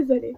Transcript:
désolée.